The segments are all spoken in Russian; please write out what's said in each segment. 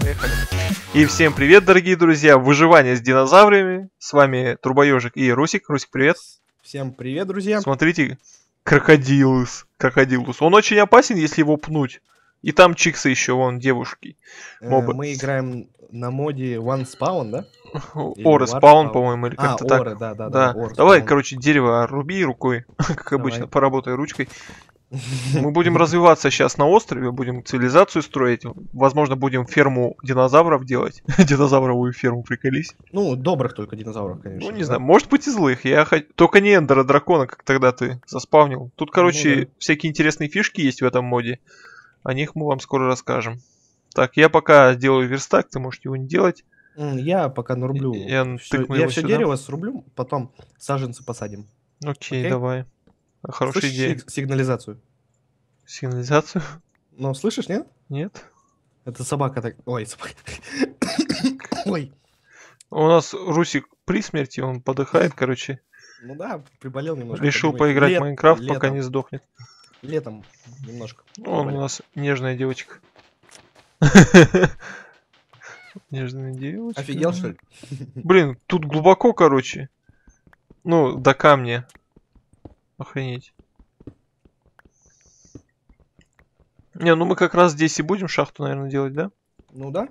Поехали. И всем привет, дорогие друзья! Выживание с динозаврами. С вами Трубоежик и Русик. Русик, привет. Всем привет, друзья. Смотрите, крокодилус. Крокодилус. Он очень опасен, если его пнуть. И там чиксы еще, вон, девушки. Э, мобы. Мы играем на моде One Spawn, да? Оры спаун, по-моему, или А, как-то так. Оры, да, да, Да, давай, короче, дерево руби рукой, как обычно, поработай ручкой. Мы будем развиваться сейчас на острове, будем цивилизацию строить, возможно, будем ферму динозавров делать. Динозавровую ферму, приколись. Ну, добрых только динозавров, конечно. Ну, не да. знаю, может быть и злых. Я хот- Только не эндера дракона, как тогда ты заспавнил. Тут, короче, Ну да. всякие интересные фишки есть в этом моде. О них мы вам скоро расскажем. Так, я пока делаю верстак, ты можешь его не делать. Я пока нарублю. Я тыкну я все дерево срублю, потом саженцы посадим. Окей, Окей. давай. Хорошая Слышишь идея. сиг- сигнализацию? Сигнализацию? Ну, слышишь, нет? Нет? Это собака так... Ой, собака. Ой. У нас Русик при смерти, он подыхает, короче. Ну да, приболел немножко. Решил подумайте. поиграть Лет- в Майнкрафт, пока не сдохнет. Летом немножко. Он у нас нежная девочка. Нежная девочка. Офигел, что ли? Блин, тут глубоко, короче. Ну, до камня. Охренеть. Не, ну мы как раз здесь и будем шахту, наверное, делать, да? Ну да.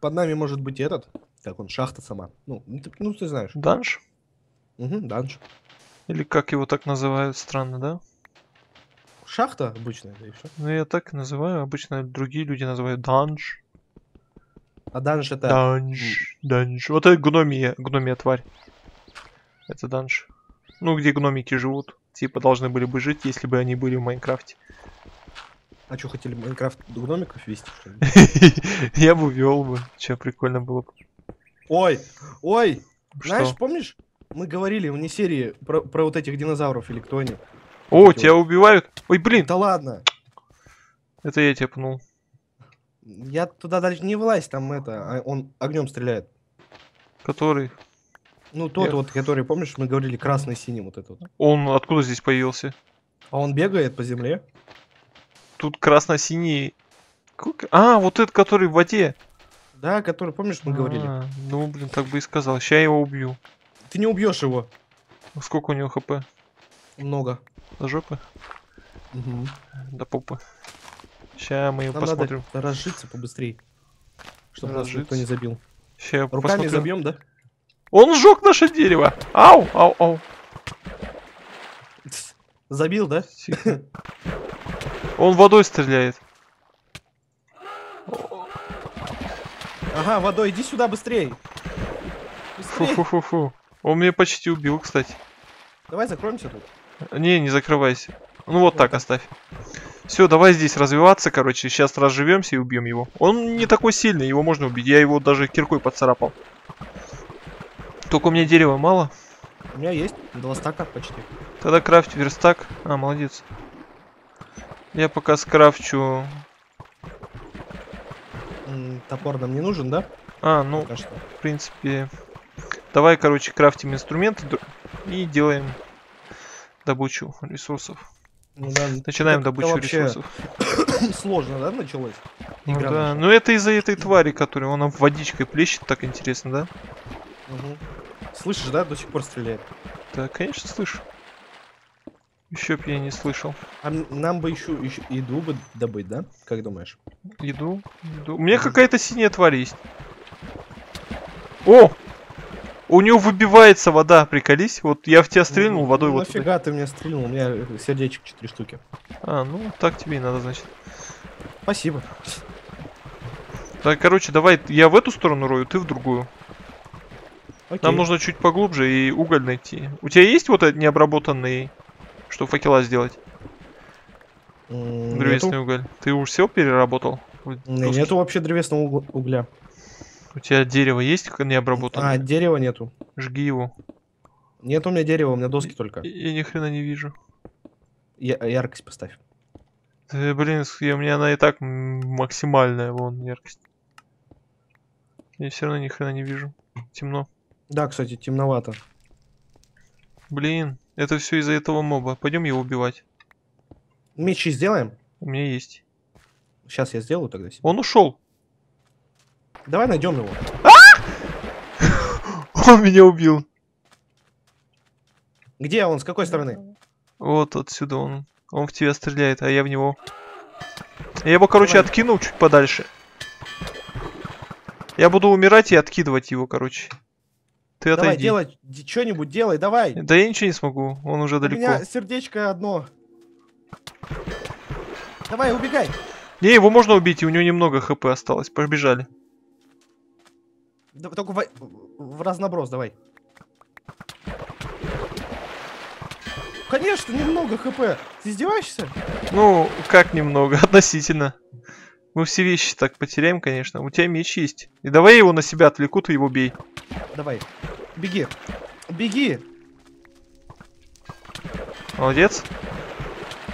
Под нами может быть и этот. Как он, шахта сама. Ну, ну, ты, ну, ты знаешь. Данж? Угу, данж. Или как его так называют, странно, да? Шахта обычная, да и все. Ну я так называю, обычно другие люди называют данж. А данж это... Данж, данж. Вот это гномия, гномия тварь. Это данж. Ну, где гномики живут. Типа должны были бы жить, если бы они были в Майнкрафте. А что, хотели Майнкрафт гномиков вести? Я бы вел бы. Че, прикольно было бы. Ой, ой, знаешь, помнишь? Мы говорили вне серии про, про вот этих динозавров или кто они. О, тебя убивают. Ой, блин, Да ладно, это я тебя пнул. Я туда дальше не влазь, там это, а он огнем стреляет. Который? Ну, тот Я- вот, который, помнишь, мы говорили красный-синий вот этот. Он откуда здесь появился? А он бегает по земле. Тут красно-синий. А, вот этот, который в воде. Да, который, помнишь, мы говорили. А, ну, блин, так бы и сказал. Сейчас я его убью. Ты не убьешь его. Сколько у него хп? Много. До жопы? Мгм. До попы. Сейчас мы Нам посмотрим. надо разжиться побыстрее. Чтобы нас никто Разжиться. не забил. Ща Руками посмотрю. забьем, да? Он сжег наше дерево. Ау, ау, ау. Забил, да? Он водой стреляет. Ага, водой, иди сюда быстрее. Фу-фу-фу-фу. Он меня почти убил, кстати. Давай закроемся тут. Не, не закрывайся. Ну вот так оставь. Все, давай здесь развиваться, короче. Сейчас разживемся и убьем его. Он не такой сильный, его можно убить. Я его даже киркой поцарапал. Только у меня дерева мало. У меня есть два стака почти. Тогда крафт верстак. А, молодец. Я пока скрафчу... Топор нам не нужен, да? А, ну, Пока что. в принципе... Давай, короче, крафтим инструменты и делаем добычу ресурсов. Ну да, Начинаем добычу вообще ресурсов. Сложно, да, началось? Ну Игра да, наша. ну это из-за этой твари, которая она водичкой плещет, так интересно, да? Мгм. Слышишь, да, до сих пор стреляет. Да, конечно, слышу. Еще б я не слышал. А нам бы еще, еще еду бы добыть, да? Как думаешь? Еду, еду. У меня какая-то синяя тварь есть. О! У него выбивается вода, приколись. Вот я в тебя стрельнул водой Ну, вот. Нафига ты меня стрельнул? У меня сердечек 4 штуки. А, ну так тебе и надо, значит. Спасибо. Так, короче, давай я в эту сторону рою, ты в другую. Окей. Нам нужно чуть поглубже и уголь найти. У тебя есть вот этот необработанный, что факела сделать? М, Древесный Нету, уголь. Ты уж все переработал? Нету вообще древесного угля. У тебя дерево есть как А, необработанное? дерева нету. Жги его. Нет у меня дерева, у меня доски только. Я, я ни хрена не вижу. Я- яркость поставь. Э, блин, я- у меня она и так максимальная, вон, яркость. Я все равно ни хрена не вижу. Темно. Да, кстати, темновато. Блин, это все из-за этого моба. Пойдем его убивать. Мечи сделаем? У меня есть. Сейчас я сделаю тогда себе. Он ушел. Давай найдем его. Он меня убил. Где он? С какой стороны? Вот отсюда он. Он в тебя стреляет, а я в него. Я его, короче, Давай. откинул чуть подальше. Я буду умирать и откидывать его, короче. Ты Давай, отойди. делай что-нибудь, делай, давай. Да я ничего не смогу, он уже У далеко. меня сердечко одно. Давай, убегай. Не, его можно убить, и у него немного хп осталось. Побежали. Да, только в, в разноброс, давай. Конечно, немного хп. Ты издеваешься? Ну, как немного, относительно. Мы все вещи так потеряем, конечно. У тебя меч есть. И давай его на себя отвлеку, ты его бей. Давай. Беги. Беги. Молодец.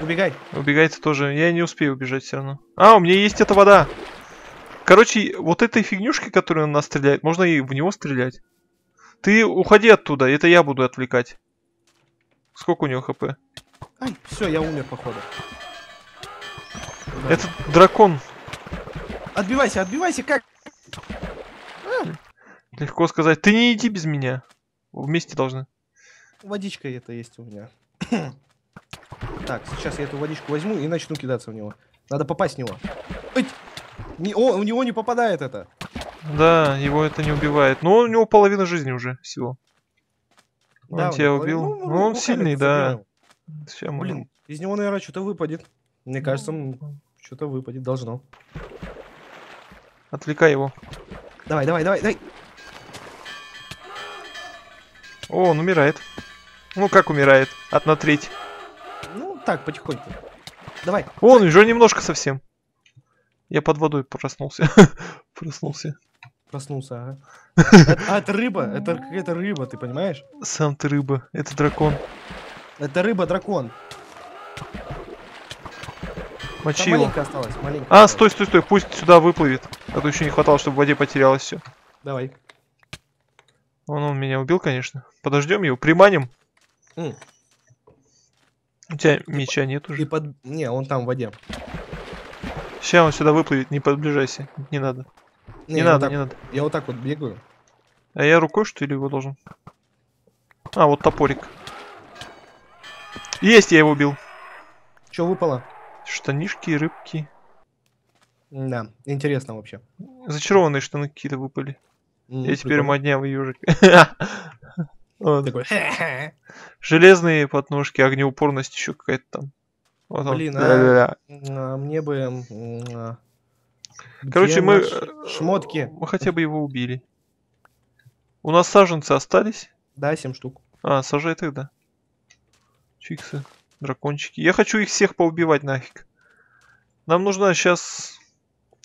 Убегай. Убегайте тоже. Я не успею убежать все равно. А, у меня есть эта вода. Короче, вот этой фигнюшкой, которую он нас стреляет, можно и в него стрелять. Ты уходи оттуда, это я буду отвлекать. Сколько у него хп? Ай, все, я умер, походу. Да. Этот дракон. Отбивайся, отбивайся, как? Легко сказать. Ты не иди без меня. Вместе должны. Водичка это есть у меня. так, сейчас я эту водичку возьму и начну кидаться в него. Надо попасть в него. Ать! Не, о, у него не попадает это. Да, его это не убивает. Но у него половина жизни уже всего. Он Да, тебя он- убил. ну, Ну, ну, он сильный, да. мы- Блин, из него, наверное, что-то выпадет. Мне кажется, что-то выпадет должно. Отвлекай его. Давай, давай, давай, давай. О, он умирает. Ну как умирает? Одна треть. Ну, так, потихоньку. Давай. О, он уже немножко совсем. Я под водой проснулся. Проснулся. Проснулся, ага. А, это рыба, это какая-то рыба, ты понимаешь? Сам ты рыба. Это дракон. Это рыба-дракон. Мочи его. маленько осталось, маленько. А, стой, стой, стой. Пусть сюда выплывет. А то еще не хватало, чтобы в воде потерялось все. Давай. Он, он меня убил, конечно. Подождем его. Приманим. М, У тебя меча нет уже. под... Не, он там в воде. Сейчас он сюда выплывет. Не подближайся. Не надо. Не, я надо, вот так- не надо. Я вот так вот бегаю. А я рукой что ли его должен? А, вот топорик. Есть, я его убил. Что выпало? Штанишки, рыбки. Да, интересно вообще. Зачарованные штаны какие-то выпали. М, Я теперь прикольно. моднявый ежик. Железные подножки, огнеупорность еще какая-то там. Вот он. Блин, а- Да-да-да. А, Мне бы... а, Короче, мы... э, Шмотки. Мы хотя бы его убили. У нас саженцы остались. Да, 7 штук. А, сажай тогда. Чиксы, дракончики. Я хочу их всех поубивать нафиг. Нам нужно сейчас...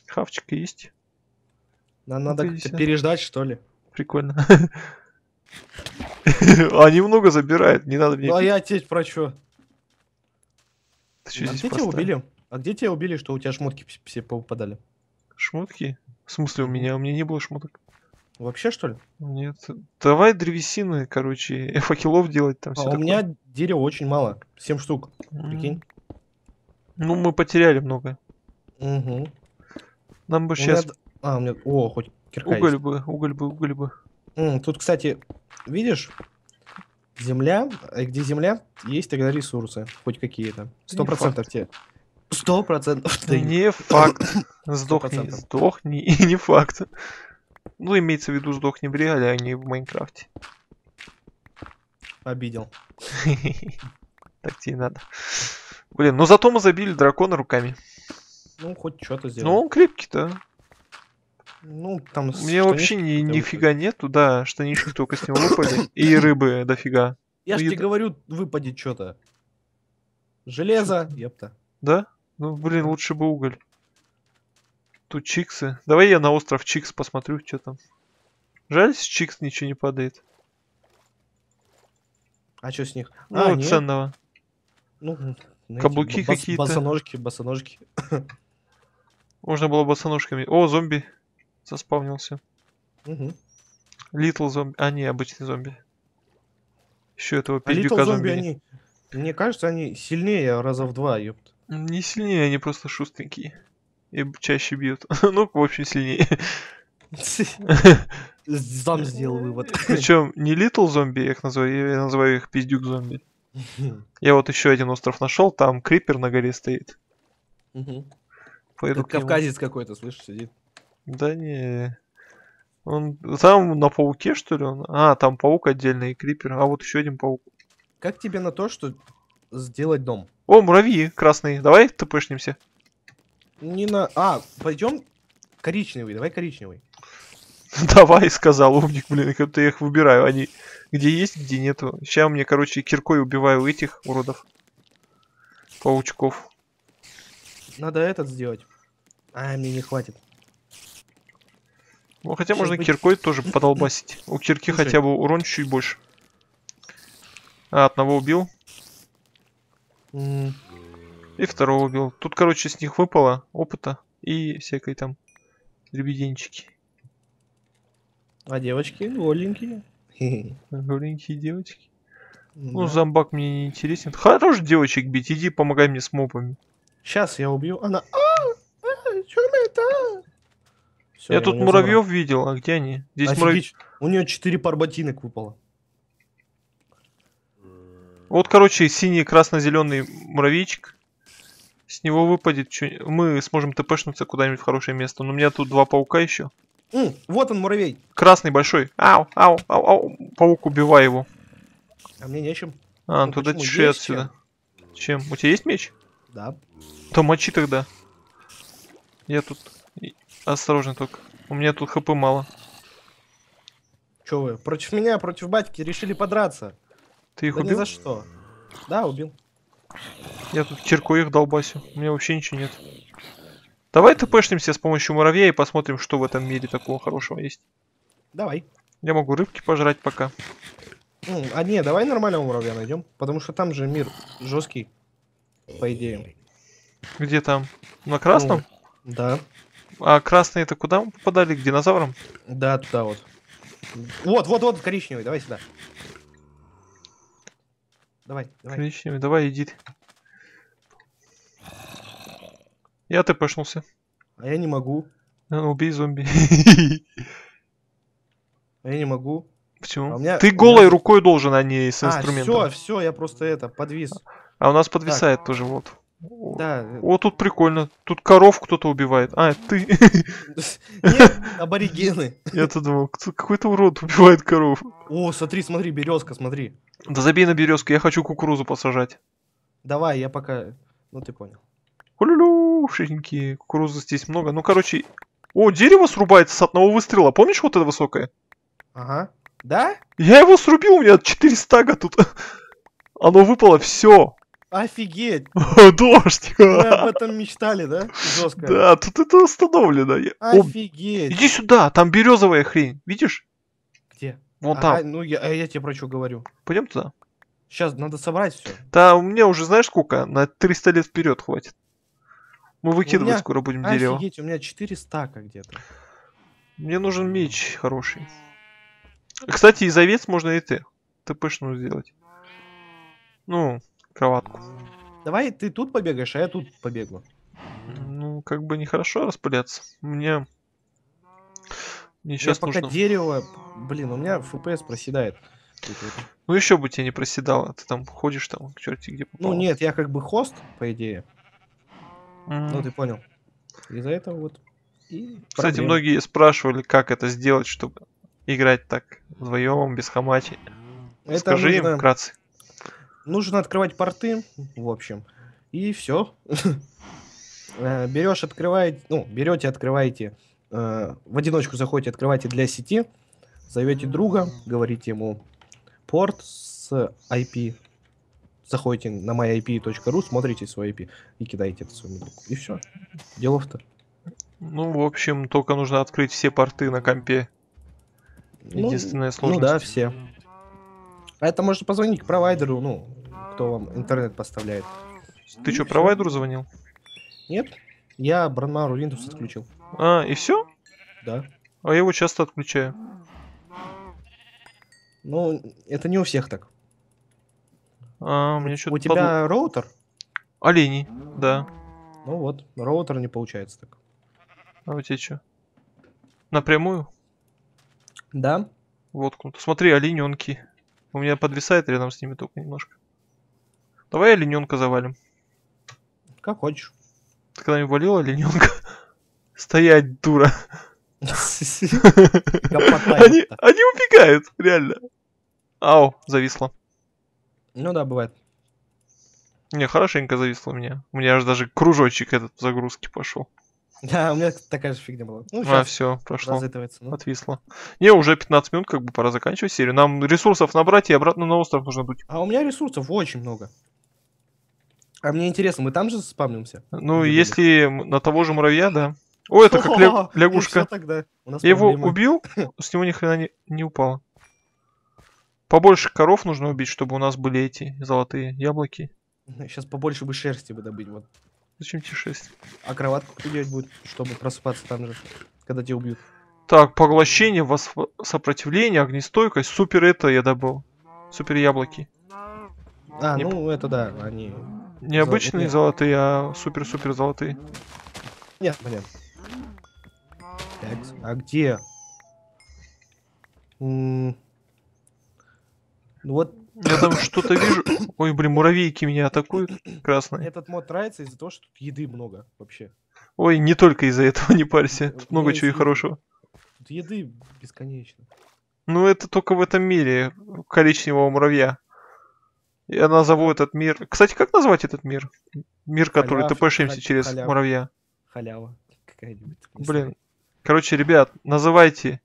Хавчик есть. Нам надо как-то переждать, что ли. Прикольно. Они много забирают, не надо мне... Ну, а я теперь про что? А где тебя убили? А где тебя убили, что у тебя шмотки вс- все попадали? Шмотки? В смысле у меня? У меня не было шмоток. Вообще, что ли? Нет. Давай древесины, короче, факелов делать там А все у меня дерева очень мало. 7 штук. Прикинь. Ну, мы потеряли много. Угу. Нам бы У меня сейчас д- А, у меня... О, хоть кирка уголь есть. бы, уголь бы, уголь бы. М, Тут, кстати, видишь, земля, а где земля, есть тогда ресурсы, хоть какие-то. Сто процентов те. Сто процентов. Да не факт. Сдохни, сдохни, и не факт. Ну, имеется в виду, сдохни в реале, а не в Майнкрафте. Обидел. Так тебе надо. Блин, ну зато мы забили дракона руками. Ну, хоть что-то сделал. Ну, он крепкий, да. Ну, там... У меня вообще ни, нифига нету, да, штанишки только с него выпали. И рыбы дофига. Я ж Ну, тебе говорю, выпадет что-то. Железо, епта. Да? Ну, блин, лучше бы уголь. Тут чиксы. Давай я на остров Чикс посмотрю, что там. Жаль, с Чикс ничего не падает. А что с них? Ну, а, ценного. Ну, знаете, Каблуки какие-то. Босоножки, босоножки. Можно было босоножками. О, зомби. Заспавнился. Мгм. Литл зомби. А, не, обычный зомби. Еще этого А пиздюка зомби, зомби. они... Мне кажется, они сильнее раза в два, ёпт. Не сильнее, они просто шустренькие. И чаще бьют. ну, в общем, сильнее. Сам сделал вывод. Причем не Little зомби, я их называю, я называю их пиздюк зомби. Я вот еще один остров нашел, там крипер на горе стоит. Нему. кавказец какой-то, слышишь, сидит. Да не. Он там на пауке, что ли? Он? А, там паук отдельный и крипер. А вот еще один паук. Как тебе на то, что сделать дом? О, муравьи красные. Давай тпшнимся. Не на... А, пойдем коричневый, давай коричневый. Давай, сказал умник, блин, как то я их выбираю. Они где есть, где нету. Сейчас мне, короче, киркой убиваю этих уродов. Паучков. Надо этот сделать. А, мне не хватит. Ну, хотя можно быть- киркой тоже подолбасить. У кирки Слушай. хотя бы урон чуть больше. А, одного убил. М, И второго убил. Тут, короче, с них выпало опыта и всякой там дребеденчики. А девочки голенькие. Голенькие девочки. Ну, Да. зомбак мне не интересен. Хорош девочек бить, иди помогай мне с мобами. Сейчас я убью. Она... А, а, чё это? Всё, я тут её муравьев видел, а где они? Здесь забрал. Офигеть, У нее 4 пар ботинок выпало. Вот, короче, синий красно-зеленый муравейчик. С него выпадет, чё- мы сможем тпшнуться куда-нибудь в хорошее место. Но у меня тут два паука еще. М, вот он, муравей. Красный большой. Ау, ау, ау, ау. Паук, убивай его. А мне нечем. А, Ну, туда почему? чеши отсюда. Чем? У тебя есть меч? Да. То мочи тогда. Я тут... Осторожно только. У меня тут хп мало. Че вы? Против меня, против батьки решили подраться. Ты их да ни убил? за что. Да, убил. Я тут киркой их долбасю. У меня вообще ничего нет. Давай тпшнимся с помощью муравья и посмотрим, что в этом мире такого хорошего есть. Давай. Я могу рыбки пожрать пока. М, А не, давай нормального муравья найдем. Потому что там же мир жесткий. По идее. Где там? На красном? Да. А красные это куда мы попадали? К динозаврам? Да, туда вот. Вот, вот, вот, коричневый, давай сюда. Давай, давай. Коричневый, давай иди. ты. Я тпшнулся. А я не могу. А, ну, убей зомби. А я не могу. Почему? А меня- Ты у меня- голой рукой должен, а не с А, инструментом. все, все, я просто это, подвис. А у нас подвисает тоже вот. О, Да. э, О, тут прикольно. Тут коров кто-то убивает. А, ты. Нет, аборигены. Я-то думал, какой-то урод убивает коров. О, смотри, смотри, березка, смотри. Да забей на березку, я хочу кукурузу посажать. Давай, я пока... Ну, ты понял. Улюлю, ширенькие, кукурузы здесь много. Ну, короче... О, дерево срубается с одного выстрела. Помнишь вот это высокое? Ага. Да? Я его срубил, у меня 4 стага тут. Оно выпало, все. Офигеть! Дождь. Мы об этом мечтали, да? Жестко. Да, тут это установлено. О, Офигеть! Иди сюда, там березовая хрень. Видишь? Где? Вон там. ну я, а я тебе про что говорю. Пойдем туда. Сейчас надо собрать все. Да, у меня уже знаешь сколько? На 300 лет вперед хватит. Мы выкидывать меня- скоро будем дерево. Офигеть, у меня 4 стака где-то. Мне нужен меч хороший. Кстати, из овец можно и ты. ТПшную сделать. Ну, кроватку. Давай ты тут побегаешь, а я тут побегу. Ну, как бы нехорошо распыляться. Мне... Мне Я сейчас пока нужно... дерево... Блин, у меня FPS проседает. Ну, еще бы тебе не проседало. Ты там ходишь там, к черти где попало. Ну нет, я как бы хост, по идее. М. Ну ты понял. Из-за этого вот. и Кстати, проблемы. многие спрашивали, как это сделать, чтобы играть так вдвоем, без хамати. Это Скажи им нужно, вкратце. Нужно открывать порты, в общем. И все. Берешь, открываете, ну, берете, открываете, э, в одиночку заходите, открываете для сети, зовете друга, говорите ему порт с IP, заходите на myip.ru, смотрите свой IP и кидаете это своему другу. И все. Делов-то. Ну, в общем, только нужно открыть все порты на компе. Ну, Единственная Ну сложность. да, все. А это можно позвонить к провайдеру, ну, кто вам интернет поставляет. Ты что, провайдеру звонил? Нет? Я Бранмару Windows отключил. А, и все? Да. А я его часто отключаю. Ну, это не у всех так. А, мне что-то У тебя роутер? Оленей, да. Ну вот, роутер не получается так. А у тебя что? Напрямую? Да? Воткнуто. Смотри, олененки. У меня подвисает рядом с ними только немножко. Давай олененка завалим. Как хочешь. Ты когда-нибудь валил олененка? Стоять, дура. Они, убегают, реально. Ау, зависло. Ну да, бывает. Не, хорошенько зависло у меня. У меня аж даже кружочек этот в загрузке пошел. Да, у меня такая же фигня была. Ну, а, все, прошло. ну. Отвисло. Не, уже 15 минут, как бы пора заканчивать серию. Нам ресурсов набрать и обратно на остров нужно дуть. А у меня ресурсов очень много. А мне интересно, мы там же спамнимся? Ну, Где были? если м- на того же муравья, да. О, это как ля- Ну, лягушка. тогда. Я его убил, с него ни хрена не, не упало. Побольше коров нужно убить, чтобы у нас были эти золотые яблоки. Сейчас побольше бы шерсти бы добыть. Вот. Зачем тебе 6? А кроватку кто делать будет, чтобы просыпаться там же, когда тебя убьют? Так, поглощение, восп- сопротивление, огнестойкость, супер это я добыл. Супер яблоки. А, Не ну это да, они... Не обычные нет. золотые, а супер-супер золотые. Нет, понятно. Так, а где? М, Ну вот Я там что-то вижу. Ой, блин, муравейки меня атакуют. Красные. этот мод нравится из-за того, что тут еды много вообще. Ой, не только из-за этого, не парься. Тут много чего и хорошего. Тут еды бесконечно. Ну, это только в этом мире. Коричневого муравья. Я назову этот мир... Кстати, как назвать этот мир? Мир, который тпшимся халь- через халяв. муравья. Халява какая-нибудь. Блин. Короче, ребят, называйте.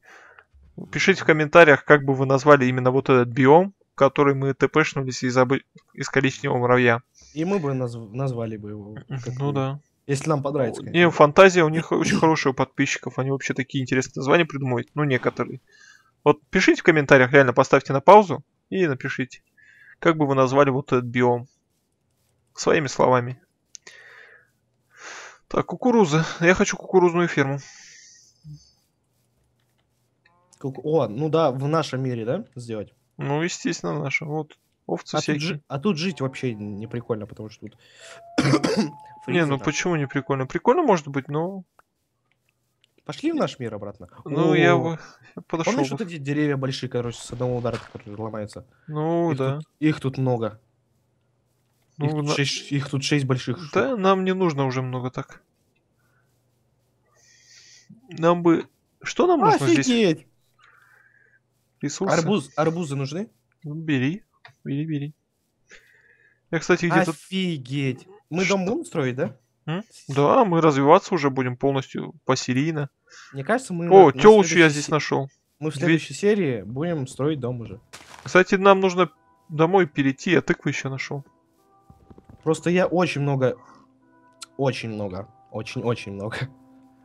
Пишите в комментариях, как бы вы назвали именно вот этот биом, который мы тпшнулись из, обы- из коричневого муравья. И мы бы назв- назвали бы его. Ну да. Если нам понравится. Не, конечно. фантазия у них очень хорошая у подписчиков. Они вообще такие интересные названия придумывают. Ну, некоторые. Вот пишите в комментариях, реально поставьте на паузу и напишите, как бы вы назвали вот этот биом. Своими словами. Так, кукуруза. Я хочу кукурузную ферму. О, ну да, в нашем мире, да, сделать? Ну, естественно, наша. Вот. Овцы А тут, всякие. жи- а тут жить вообще не прикольно, потому что тут... Не, ну там. почему не прикольно? Прикольно может быть, но... Пошли в наш мир обратно. Ну, О, я бы подошел Помнишь бы. вот эти деревья большие, короче, с одного удара, которые ломаются? Ну, их, да. тут, их тут много. их, Ну, тут на- шесть, их тут шесть больших. штук. Да, нам не нужно уже много так. Нам бы... Что нам нужно здесь? Ресурсы? Арбуз, арбузы нужны? Ну, бери. Бери, бери. Я, кстати, где-то... Офигеть! Мы Что? дом будем строить, да? М? Да, мы развиваться уже будем полностью посерийно. Мне кажется, мы... О, телочку я здесь нашел. Мы в Две- следующей серии будем строить дом уже. Кстати, нам нужно домой перейти, я тыкву еще нашел. Просто я очень много, очень много, очень-очень много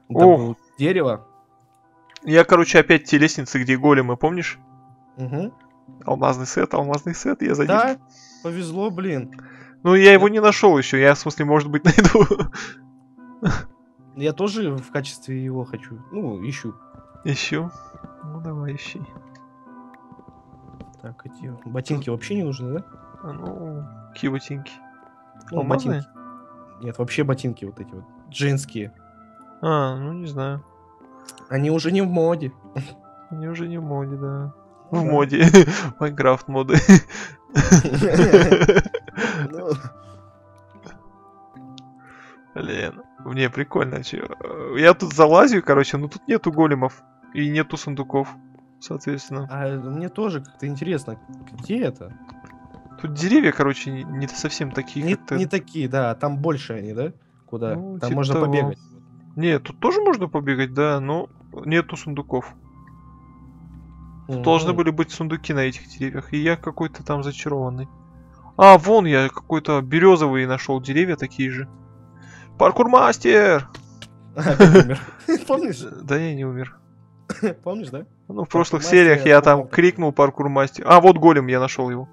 О! дерева. Я, короче, опять те лестницы, где големы, помнишь? Мгм. Алмазный сет, алмазный сет, я за ним. Да, повезло, блин. Ну, я его не нашел еще, я, в смысле, может быть, найду. Я тоже в качестве его хочу. Ну, ищу. Ищу. Ну, давай, ищи. Так, эти ботинки вообще не нужны, да? А ну, какие ботинки? Ну, Алмазные? ботинки. Нет, вообще ботинки вот эти вот. Женские. А, ну, не знаю. Они уже не в моде. Они уже не в моде, да. В Да. моде. Майнкрафт моды. Ну, Блин, мне прикольно. Я тут залазю, короче, но тут нету големов. И нету сундуков, соответственно. А мне тоже как-то интересно, где это? Тут деревья, короче, не, не совсем такие, Не, такие, да, там больше они, да? Куда? Ну, там типа можно того. побегать. Не, тут тоже можно побегать, да, но нету сундуков. Тут должны Мгм. были быть сундуки на этих деревьях, и я какой-то там зачарованный. А, вон я какой-то березовый нашел деревья такие же. Паркур мастер! Умер. Помнишь? Да я не умер. Помнишь, да? Ну, в прошлых сериях я там крикнул паркур мастер. А, вот голем, я нашел его.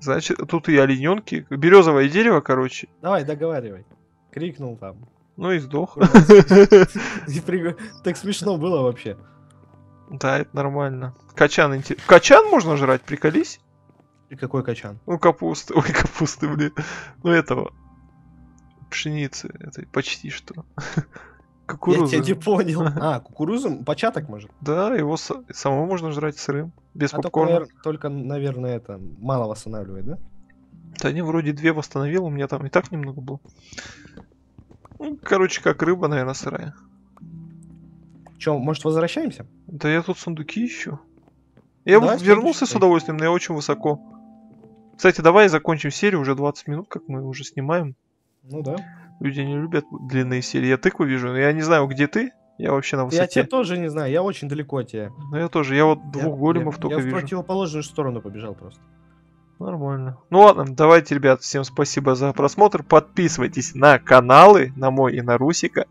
Значит, тут и олененки. Березовое дерево, короче. Давай, договаривай. Крикнул там. Ну и сдох. Приг- Так смешно было вообще. Да, это нормально. Качан интересно. Качан можно жрать, приколись? И какой качан? Ну, капусты. Ой, капусты, блин. Ну, этого. Пшеницы. Это почти что. Я Кукурузы. тебя не понял. А, кукурузу? Початок, может? Да, его са- самого можно жрать сырым. Без А только, попкорна. навер- только, наверное, это мало восстанавливает, да? Да не, вроде две восстановил, у меня там и так немного было. Ну, короче, как рыба, наверное, сырая. Че, может, возвращаемся? Да я тут сундуки ищу. Я вот вернулся с удовольствием, но я очень высоко. Кстати, давай закончим серию, уже 20 минут, как мы уже снимаем. Ну да. Люди не любят длинные серии. Я тыкву вижу, но я не знаю, где ты. Я вообще на Я высоте. тебя тоже не знаю, я очень далеко от тебя. Ну я тоже, я вот Я- двух големов я, только я в вижу. противоположную сторону побежал просто. Нормально. Ну ладно, давайте, ребят, всем спасибо за просмотр. Подписывайтесь на каналы, на мой и на Русика.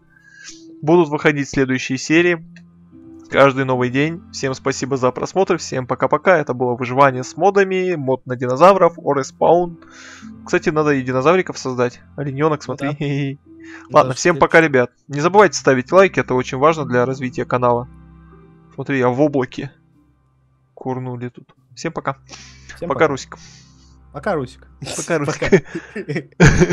Будут выходить следующие серии. Каждый новый день. Всем спасибо за просмотр. Всем пока-пока. Это было выживание с модами, мод на динозавров, Ореспаун. Кстати, надо и динозавриков создать. Олененок, смотри. Ладно, Да, всем след- пока, ребят. Не забывайте ставить лайки, это очень важно для развития канала. Смотри, я в облаке. Курнули тут. Всем пока. Всем пока, Русик. Пока, Русик. Пока, Русик. Пока.